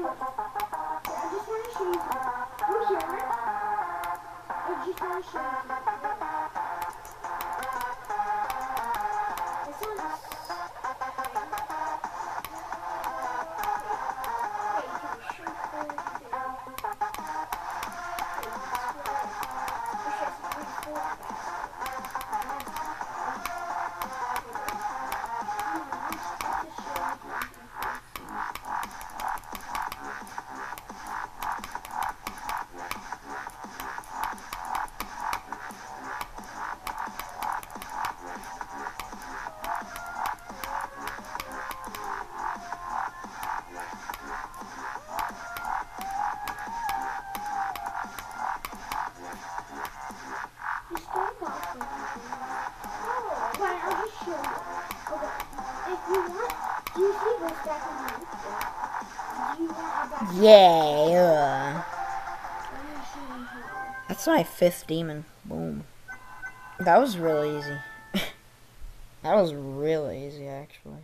Additional sheet. Who's here? show you. Yeah. That's my fifth demon. Boom. That was really easy. that was really easy, actually.